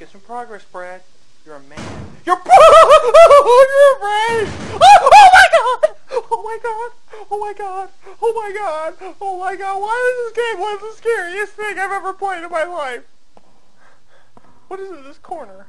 in progress, Brad. You're a man. You're you're brave. Oh, oh my god! Oh my god! Oh my god! Oh my god! Oh my god! Why is this game one of the scariest thing I've ever played in my life? What is in this corner?